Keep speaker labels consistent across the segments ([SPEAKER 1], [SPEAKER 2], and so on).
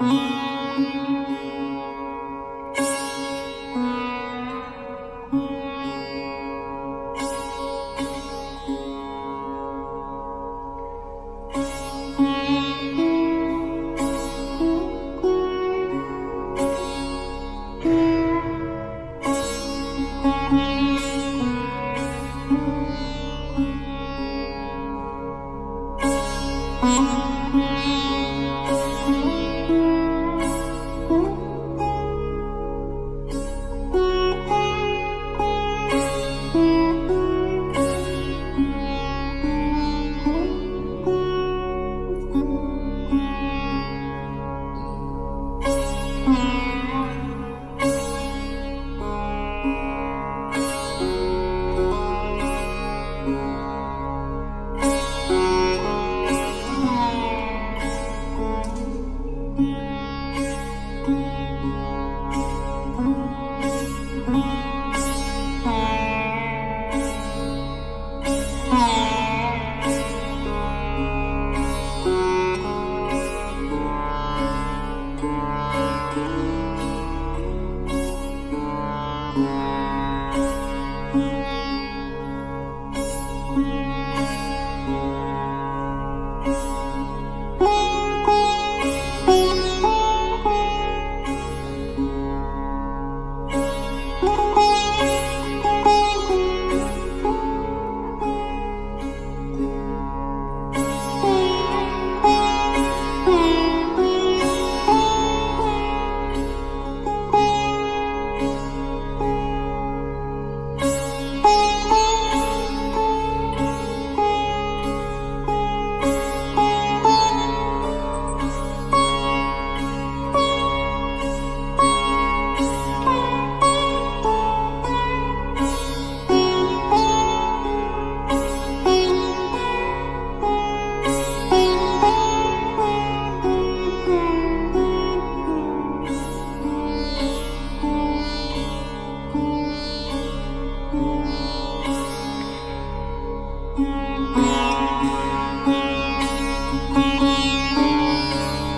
[SPEAKER 1] Mm-hmm.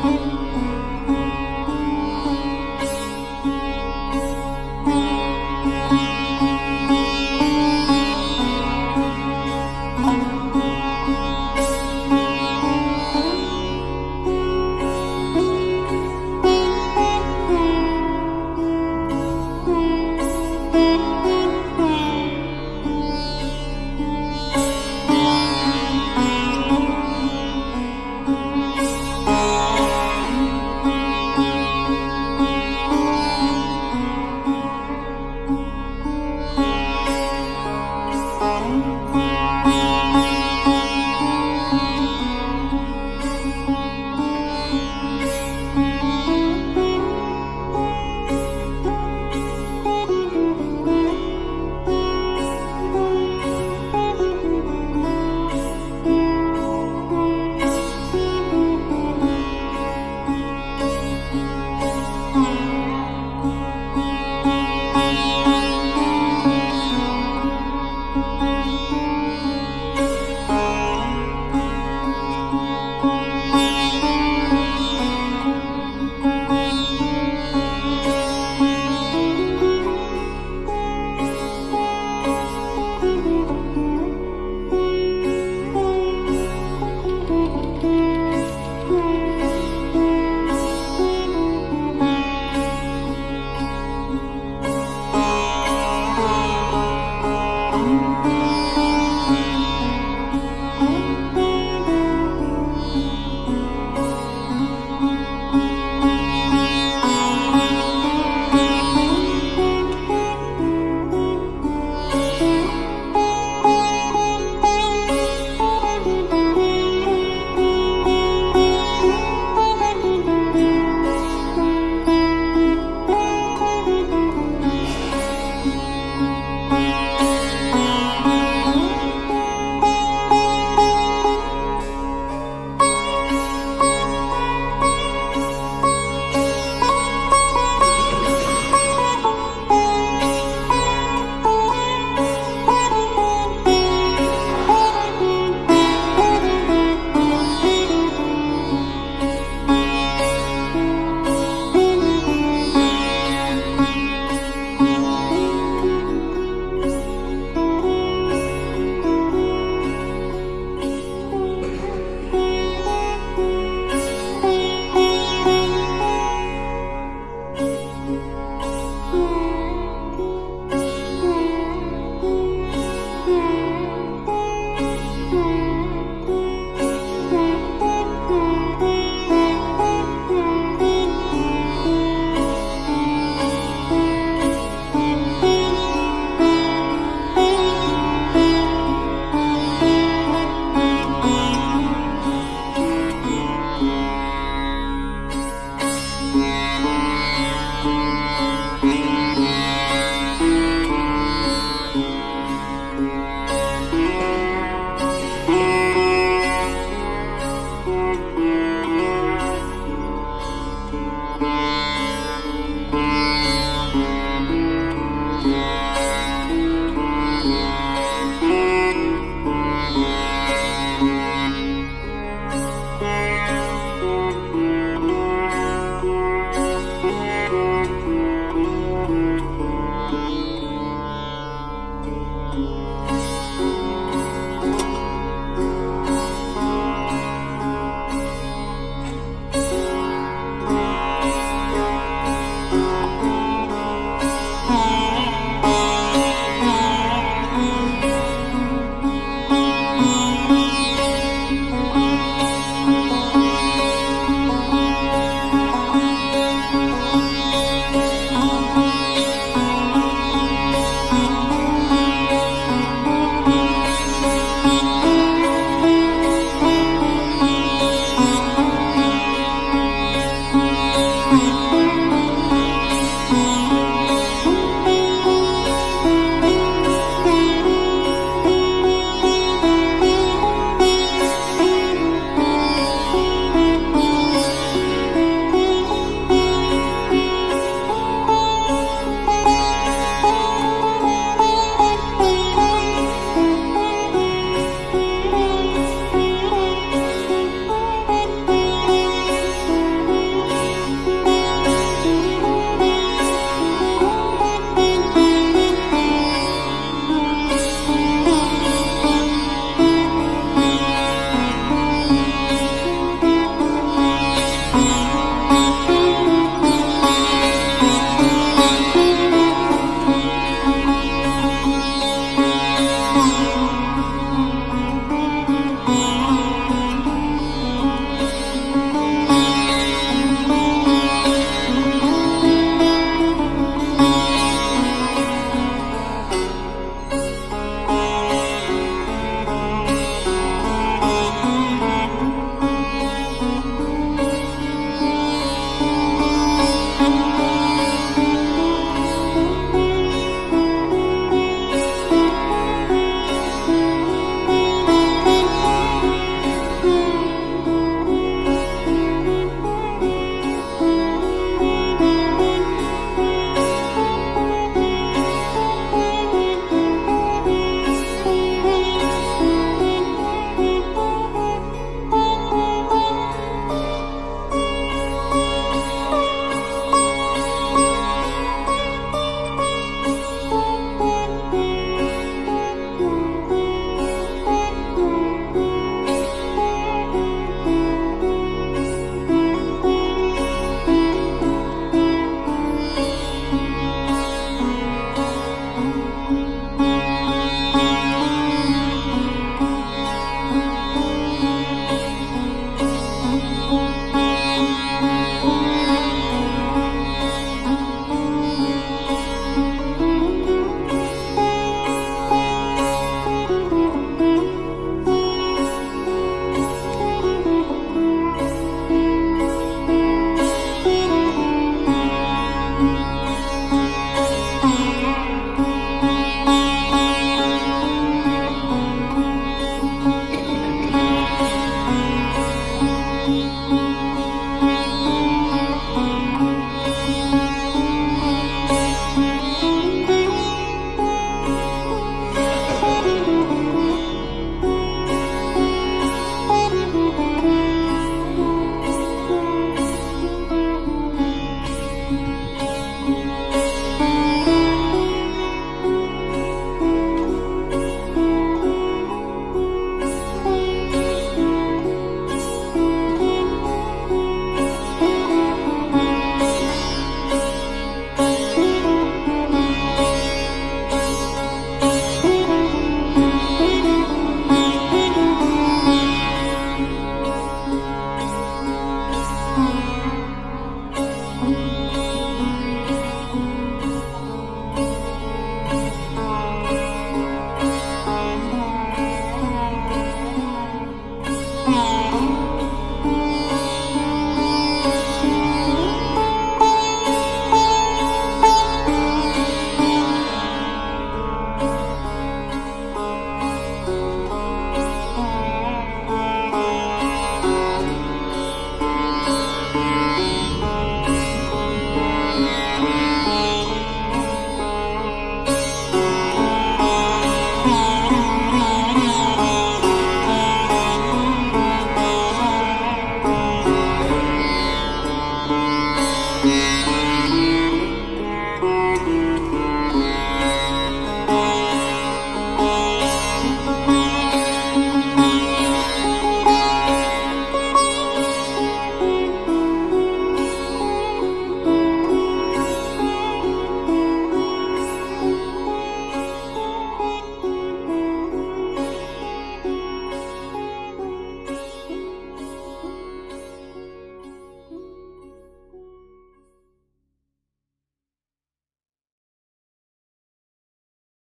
[SPEAKER 1] home.